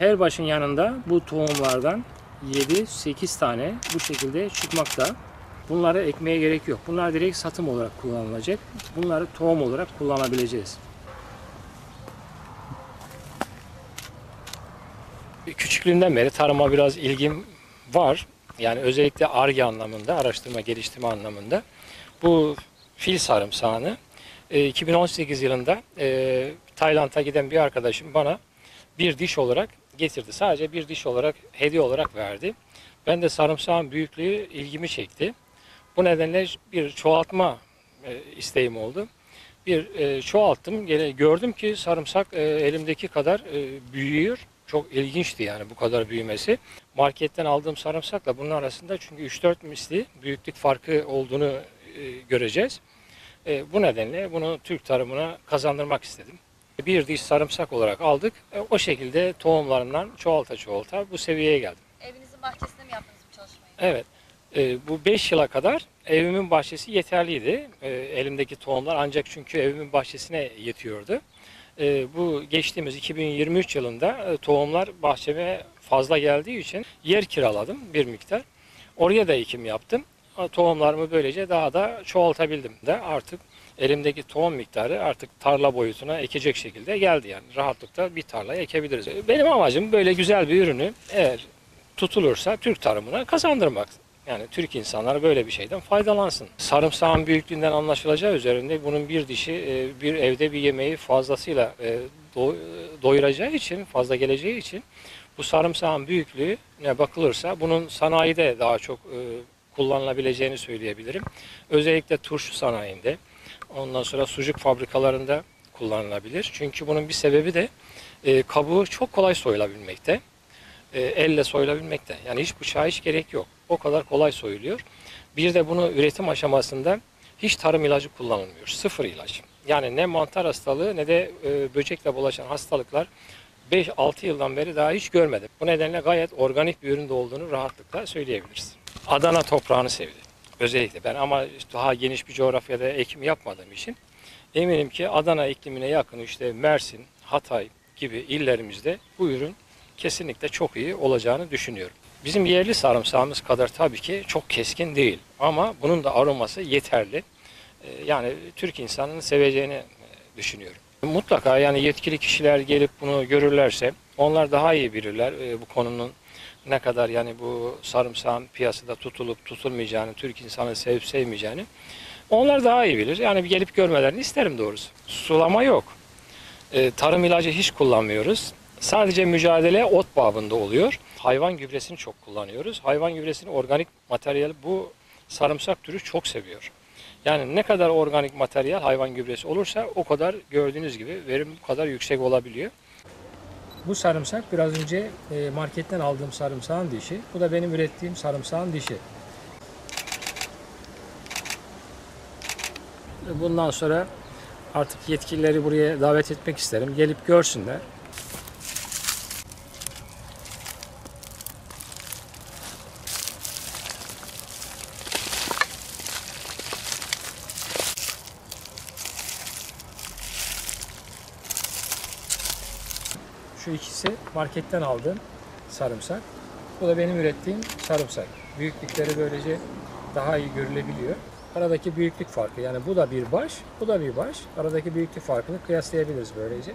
Her başın yanında bu tohumlardan 7-8 tane bu şekilde çıkmakta. Bunları ekmeye gerek yok. Bunlar direkt satım olarak kullanılacak. Bunları tohum olarak kullanabileceğiz. Küçüklüğümden beri tarıma biraz ilgim var. Yani özellikle ARGE anlamında, araştırma geliştirme anlamında. Bu fil sarımsağını e, 2018 yılında e, Tayland'a giden bir arkadaşım bana bir diş olarak getirdi. Sadece bir diş olarak hediye olarak verdi. Ben de sarımsağın büyüklüğü ilgimi çekti. Bu nedenle bir çoğaltma e, isteğim oldu. Bir e, çoğalttım. Gördüm ki sarımsak e, elimdeki kadar büyüyor. Çok ilginçti yani bu kadar büyümesi. Marketten aldığım sarımsakla bunun arasında çünkü 3-4 misli büyüklük farkı olduğunu göreceğiz. Bu nedenle bunu Türk tarımına kazandırmak istedim. Bir diş sarımsak olarak aldık. E, o şekilde tohumlarından çoğalta çoğalta bu seviyeye geldim. Evinizin bahçesinde mi yaptınız bu çalışmayı? Evet. E, bu 5 yıla kadar evimin bahçesi yeterliydi. E, elimdeki tohumlar ancak çünkü evimin bahçesine yetiyordu. E, bu geçtiğimiz 2023 yılında e, tohumlar bahçeme fazla geldiği için yer kiraladım bir miktar. Oraya da ekim yaptım. Tohumlarımı böylece daha da çoğaltabildim de artık elimdeki tohum miktarı artık tarla boyutuna ekecek şekilde geldi yani. Rahatlıkla bir tarlaya ekebiliriz. Benim amacım böyle güzel bir ürünü eğer tutulursa Türk tarımına kazandırmak. Yani Türk insanları böyle bir şeyden faydalansın. Sarımsağın büyüklüğünden anlaşılacağı üzerinde bunun bir dişi e, bir evde bir yemeği fazlasıyla e, do- doyuracağı için, fazla geleceği için bu sarımsağın büyüklüğüne bakılırsa bunun sanayide daha çok e, kullanılabileceğini söyleyebilirim. Özellikle turşu sanayinde, ondan sonra sucuk fabrikalarında kullanılabilir. Çünkü bunun bir sebebi de e, kabuğu çok kolay soyulabilmekte e, elle soyulabilmekte. Yani hiç bıçağa hiç gerek yok. O kadar kolay soyuluyor. Bir de bunu üretim aşamasında hiç tarım ilacı kullanılmıyor. Sıfır ilaç. Yani ne mantar hastalığı ne de e, böcekle bulaşan hastalıklar 5-6 yıldan beri daha hiç görmedim. Bu nedenle gayet organik bir üründe olduğunu rahatlıkla söyleyebiliriz. Adana toprağını sevdi. Özellikle ben ama daha geniş bir coğrafyada ekim yapmadığım için eminim ki Adana iklimine yakın işte Mersin, Hatay gibi illerimizde bu ürün kesinlikle çok iyi olacağını düşünüyorum. Bizim yerli sarımsağımız kadar tabii ki çok keskin değil ama bunun da aroması yeterli. Ee, Yani Türk insanının seveceğini e, düşünüyorum. Mutlaka yani yetkili kişiler gelip bunu görürlerse onlar daha iyi bilirler e, bu konunun ne kadar yani bu sarımsağın piyasada tutulup tutulmayacağını, Türk insanı sevip sevmeyeceğini onlar daha iyi bilir. Yani bir gelip görmelerini isterim doğrusu. Sulama yok. E, tarım ilacı hiç kullanmıyoruz. Sadece mücadele ot babında oluyor. Hayvan gübresini çok kullanıyoruz. Hayvan gübresini organik materyal bu sarımsak türü çok seviyor. Yani ne kadar organik materyal hayvan gübresi olursa o kadar gördüğünüz gibi verim bu kadar yüksek olabiliyor. Bu sarımsak biraz önce e, marketten aldığım sarımsağın dişi. Bu da benim ürettiğim sarımsağın dişi. Bundan sonra artık yetkilileri buraya davet etmek isterim. Gelip görsünler. Şu ikisi marketten aldığım sarımsak. Bu da benim ürettiğim sarımsak. Büyüklükleri böylece daha iyi görülebiliyor. Aradaki büyüklük farkı yani bu da bir baş, bu da bir baş. Aradaki büyüklük farkını kıyaslayabiliriz böylece.